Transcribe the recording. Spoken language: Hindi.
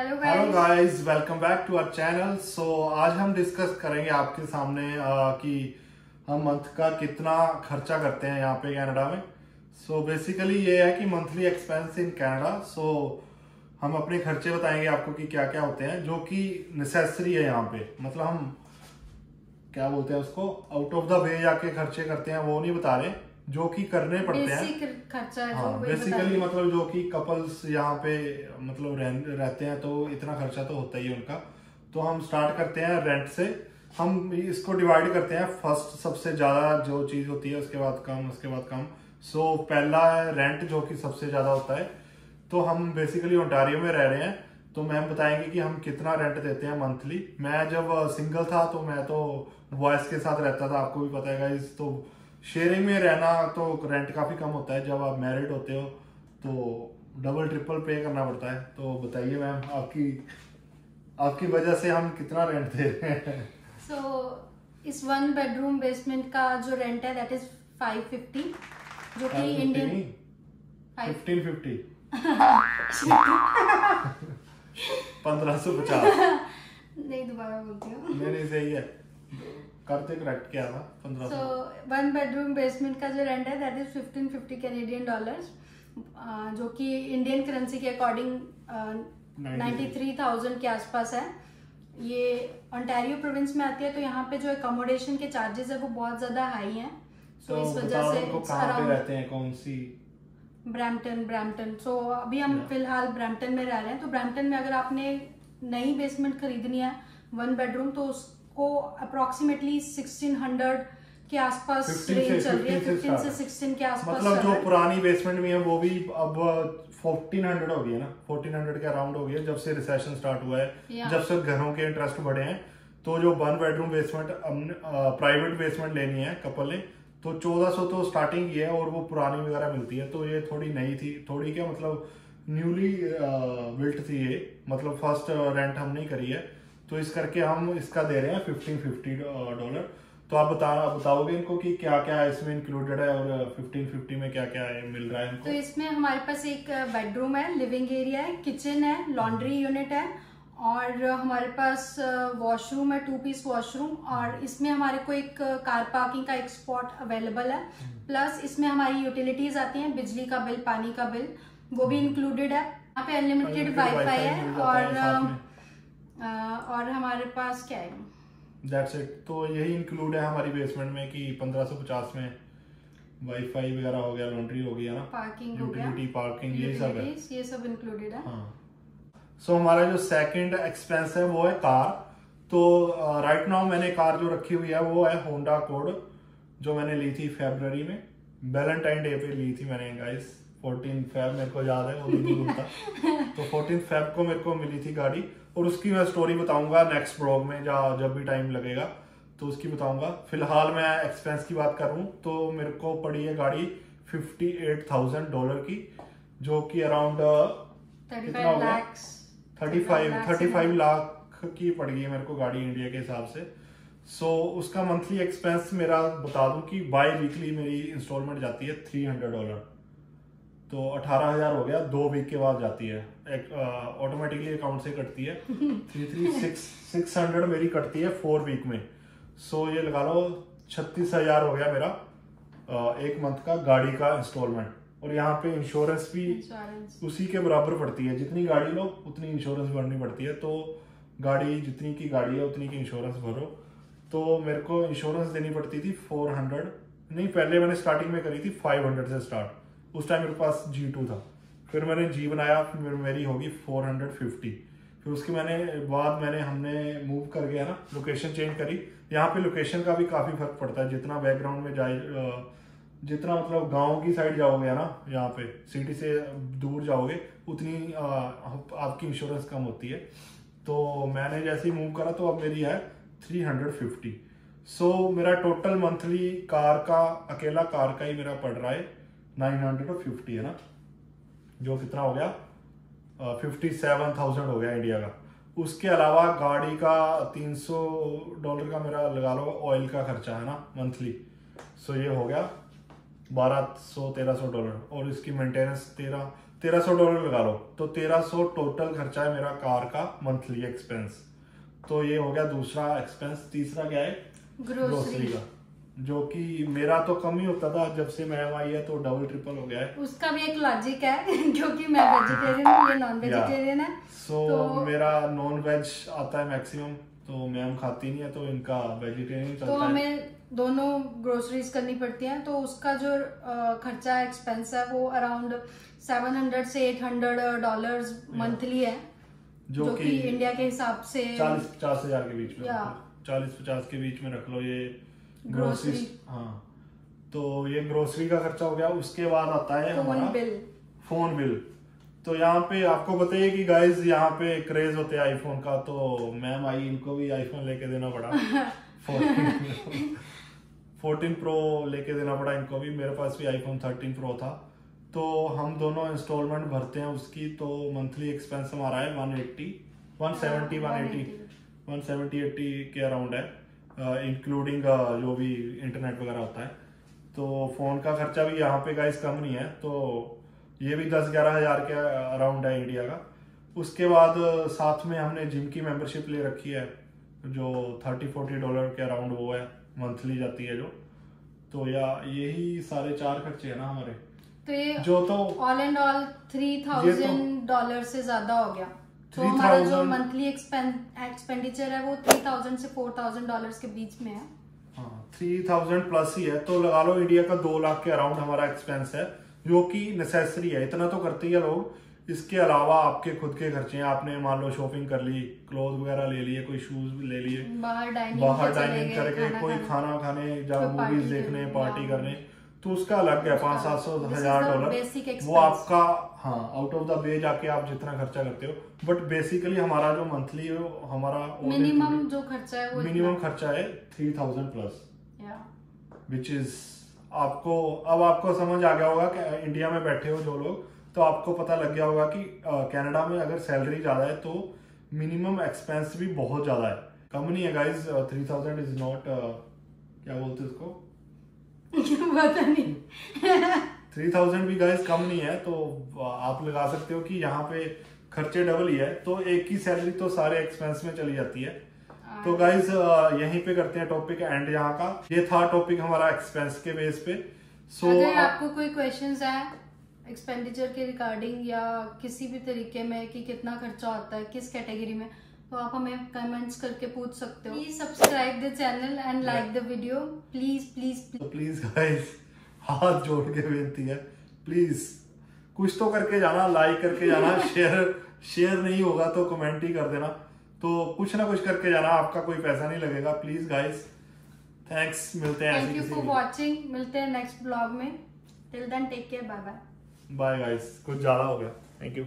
Hello guys welcome back to our channel so आज हम डिस्कस करेंगे आपके सामने अ, कि हम मंथ का कितना खर्चा करते हैं यहाँ पे कनाडा में। सो so बेसिकली ये है कि monthly expense in Canada so हम अपने खर्चे बताएँगे आपको कि क्या क्या होते हैं जो कि नेसेसरी है यहाँ पे। मतलब हम क्या बोलते हैं उसको आउट ऑफ़ द वे जाके खर्चे करते हैं वो नहीं बता रहे। जो कि करने पड़ते हैं। खर्चा है हाँ बेसिकली मतलब जो कि कपल्स यहाँ पे मतलब रह, रहते हैं तो इतना खर्चा तो होता ही उनका। तो हम स्टार्ट करते हैं रेंट से। हम इसको डिवाइड करते हैं। फ़र्स्ट सबसे ज़्यादा जो चीज़ होती है उसके बाद कम उसके बाद कम। सो so, पहला है रेंट जो कि सबसे ज़्यादा होता है। तो हम बेसिकली ओंटारियो में रह रहे हैं। तो मैम बताएँगे कि हम कितना रेंट देते हैं मंथली मैं जब सिंगल था तो मैं तो बॉयज़ के साथ रहता था। आपको भी पता है गाइस तो शेयरिंग में रहना तो रेंट काफ़ी कम होता है जब आप मैरिड होते हो तो डबल ट्रिपल पे करना पड़ता है। तो बताइए मैम आपकी आपकी वजह से हम कितना रेंट दे रहे हैं? सो so, इस वन बेडरूम बेसमेंट का जो रेंट है दैट इज़ 550 जो कि इंडियन फाइव फिफ्टीन फिफ्टी पंद्रह सौ पचास। नहीं दोबारा बोलती हूँ। नहीं नहीं सही है। करते करेक्ट क्या था पंद्रह सो। वन बेडरूम बेसमेंट का जो रेंट है दैट इज़ 1550 कैनेडियन डॉलर्स जो कि इंडियन करेंसी के अकॉर्डिंग 93,000 के आसपास है. ये ओंटारियो प्रोविंस में आती है तो यहाँ पे जो अकोमोडेशन के चार्जेस है वो बहुत ज़्यादा हाई हैं. सो तो इस वजह से पे रहते हैं कौन सी? ब्रैम्पटन ब्रैम्पटन सो अभी हम फ़िलहाल ब्रैम्पटन में रह रहे हैं. तो ब्रैम्पटन में अगर आपने नई बेसमेंट खरीदनी है वन बेडरूम तो उसको अप्रोक्सीमेटली 1600 के आसपास रेंज चल रही है 15 से 15 से start 16 के आसपास मतलब जो पुरानी बेसमेंट में है वो भी अब 1400 हो गई है ना? 1400 के अराउंड हो गई है जब से रिसेशन स्टार्ट हुआ है जब से घरों के इंटरेस्ट बढ़े हैं। तो जो one bedroom basement private basement लेनी है कपल ने तो 1400 तो स्टार्टिंग की है और वो पुरानी वगैरह मिलती है। तो ये थोड़ी नई थी थोड़ी क्या मतलब न्यूली बिल्ट थी ये। मतलब फ़र्स्ट रेंट हम नहीं करी है। तो इस करके हम इसका दे रहे हैं फिफ्टीन फिफ्टी डॉलर तो आप बता बताओगे इनको कि क्या क्या इसमें इंक्लूडेड है और फिफ्टीन फिफ्टी में क्या क्या है, मिल रहा है इनको? तो इसमें हमारे पास एक बेडरूम है लिविंग एरिया है किचन है लॉन्ड्री यूनिट है और हमारे पास वॉशरूम है टू पीस वॉशरूम और इसमें हमारे को एक कार पार्किंग का एक स्पॉट अवेलेबल है। प्लस इसमें हमारी यूटिलिटीज आती हैं बिजली का बिल पानी का बिल वो भी इंक्लूडेड है। यहाँ पे अनलिमिटेड वाईफाई है और और हमारे पास क्या है? दैट्स इट तो यही इंक्लूड है हमारी बेसमेंट में कि 1550 में वाईफाई वगैरह हो गया लॉन्ड्री हो गया ना पार्किंग हो गया। यूटिलिटी पार्किंग यही सब है। ये सब इंक्लूडेड है। हाँ। सो so, हमारा जो सेकंड एक्सपेंस है वो है कार तो राइट uh, नाउ right मैंने कार जो रखी हुई है वो है होंडा कोड जो मैंने ली थी फेब्रवरी में। वैलेंटाइन डे पे ली थी मैंने गाइस 14 फेब मेरे को याद है वो दिन नहीं तो 14 फेब को मेरे को मिली थी गाड़ी। और उसकी मैं स्टोरी बताऊँगा नेक्स्ट ब्लॉग में या जब भी टाइम लगेगा तो उसकी बताऊँगा। फ़िलहाल मैं एक्सपेंस की बात करूँ तो मेरे को पड़ी है गाड़ी 58,000 डॉलर की जो कि अराउंड थर्टी कितना थर्टी फाइव 35 35 लाख की पड़ गई है मेरे को गाड़ी इंडिया के हिसाब से। सो so, उसका मंथली एक्सपेंस मेरा बता दूँ कि बाई वीकली मेरी इंस्टॉलमेंट जाती है 300 डॉलर तो 18000 हो गया दो वीक के बाद जाती है। एक ऑटोमेटिकली अकाउंट से कटती है। Three three six six hundred मेरी कटती है फोर वीक में। सो so, ये लगा लो छत्तीस हज़ार हो गया मेरा अ, एक मंथ का गाड़ी का इंस्टॉलमेंट और यहाँ पे इंश्योरेंस भी इंश्योरेंस उसी के बराबर पड़ती है। जितनी गाड़ी लो उतनी इंश्योरेंस भरनी पड़ती है। तो गाड़ी जितनी की गाड़ी है उतनी की इंश्योरेंस भरो। तो मेरे को इंश्योरेंस देनी पड़ती थी फोर हंड्रेड नहीं पहले मैंने स्टार्टिंग में करी थी फाइव हंड्रेड से स्टार्ट उस टाइम मेरे पास जी टू था। फिर मैंने जी बनाया, फिर मेरी होगी फोर हंड्रेड फिफ्टी फिर उसके मैंने बाद मैंने हमने मूव कर गया ना लोकेशन चेंज करी। यहाँ पे लोकेशन का भी काफ़ी फ़र्क पड़ता है। जितना बैकग्राउंड में जाए जितना मतलब गाँव की साइड जाओगे ना, यहाँ पे सिटी से दूर जाओगे, उतनी आपकी इंश्योरेंस कम होती है। तो मैंने जैसे ही मूव करा तो अब मेरी है 350 सो मेरा टोटल मंथली कार का, अकेला कार का ही मेरा पड़ रहा है। 950 है ना? जो कितना हो गया? फिफ्टी सेवन थाउज़ेंड हो गया इंडिया का। उसके अलावा गाड़ी का 300 डॉलर का मेरा लगा लो ऑयल का खर्चा है ना मंथली सो ये हो गया बारह सौ तेरह सौ डॉलर। और इसकी मेंटेनेंस तेरह तेरह सौ डॉलर लगा लो। तो तेरह सौ टोटल खर्चा है मेरा कार का मंथली एक्सपेंस तो ये हो गया दूसरा एक्सपेंस तीसरा क्या है? ग्रोसरी का। जो कि मेरा तो कम ही होता था जब से मैं आई है तो डबल ट्रिपल हो गया है। उसका भी एक लॉजिक है क्योंकि मैं वेजिटेरियन हूँ ये नॉन वेजिटेरियन है। सो so, तो... मेरा नॉन वेज आता है मैक्सिमम तो मैम खाती नहीं है तो इनका वेजिटेरियन तो हमें दोनों ग्रोसरीज करनी पड़ती हैं तो उसका जो खर्चा एक्सपेंस है वो अराउंड सेवन हंड्रेड से एट हंड्रेड डॉलर मंथली है जो, जो कि इंडिया के हिसाब से चालीस पचास हज़ार के बीच में चालीस पचास के बीच में रख लो ये। ग्रोसरी हाँ। तो ये ग्रोसरी का खर्चा हो गया उसके बाद आता है फ़ोन बिल फ़ोन बिल तो यहाँ पे आपको बताइए कि गाइज़ यहाँ पे क्रेज होते हैं आईफोन का तो मैम आई इनको भी आईफोन लेके देना पड़ा। फोर्टीन प्रो लेके देना पड़ा इनको भी मेरे पास भी आईफोन थर्टीन प्रो था। तो हम दोनों इंस्टॉलमेंट भरते हैं उसकी तो मंथली एक्सपेंस हमारा है one eighty one seventy one eighty one seventy eighty के अराउंड है। इंक्लूडिंग uh, uh, जो भी इंटरनेट वगैरह होता है। तो फ़ोन का खर्चा भी यहाँ पे गाइस कम नहीं है। तो ये भी दस ग्यारह हज़ार के अराउंड है इंडिया का। उसके बाद साथ में हमने जिम की मेंबरशिप ले रखी है। जो थर्टी फोर्टी डॉलर के अराउंड वो है मंथली जाती है जो। तो या यही सारे चार खर्चे है ना हमारे। तो ये जो तो all and all three thousand dollar से ज़्यादा हो गया। तो हमारा जो मंथली एक्सपेंडिचर है वो थ्री थाउज़ेंड से फोर थाउज़ेंड डॉलर के बीच में है। थ्री थाउज़ेंड प्लस ही है तो लगा लो इंडिया का दो लाख के अराउंड हमारा एक्सपेंस है जो कि नेसेसरी है। इतना तो करते ही है लोग। इसके अलावा आपके खुद के खर्चे हैं। आपने मान लो शॉपिंग कर ली क्लोथ वगैरह ले लिए कोई शूज़ ले लिए। बाहर डाइनिंग बाहर डाइनिंग करके कोई खाना। खाने जा मूवीज़ देखने पार्टी करने। तो उसका अलग है पाँच सात सौ हज़ार डॉलर वो आपका हाँ आउट ऑफ़ द बे जाके आप जितना खर्चा करते हो। बट बेसिकली हमारा जो मंथली हमारा मिनिमम जो खर्चा है वो मिनिमम खर्चा है three thousand plus which is आपको अब आपको समझ आ गया होगा कि इंडिया में बैठे हो जो लोग तो आपको पता लग गया होगा कि कनाडा में अगर सैलरी ज़्यादा है तो मिनिमम एक्सपेंस भी बहुत ज़्यादा है। कम नहीं है guys three thousand is not क्या बोलते उसको? पता नहीं। थ्री थाउज़ेंड भी गाइस कम नहीं है तो आप लगा सकते हो कि यहाँ पे खर्चे डबल ही है तो एक ही सैलरी तो सारे एक्सपेंस में चली जाती है। तो गाइज़ यहीं पे करते हैं टॉपिक एंड यहाँ का। ये था टॉपिक हमारा एक्सपेंस के बेस पे। सो so, अगर आपको कोई क्वेश्चंस है एक्सपेंडिचर के रिगार्डिंग या किसी भी तरीके में कि कितना खर्चा आता है किस कैटेगरी में तो आप हमें कमेंट्स करके पूछ सकते हो। Please subscribe the channel and like the video please please please guys हाथ जोड़ के बेनती है। प्लीज़ कुछ तो करके जाना लाइक करके जाना शेयर शेयर नहीं होगा तो कमेंट ही कर देना। तो कुछ ना कुछ करके जाना आपका कोई पैसा नहीं लगेगा। प्लीज़ गाइस थैंक्स मिलते हैं थैंक यू फॉर वाचिंग मिलते हैं नेक्स्ट ब्लॉग में. Till then take care bye bye bye guys कुछ ज़्यादा हो गया. Thank you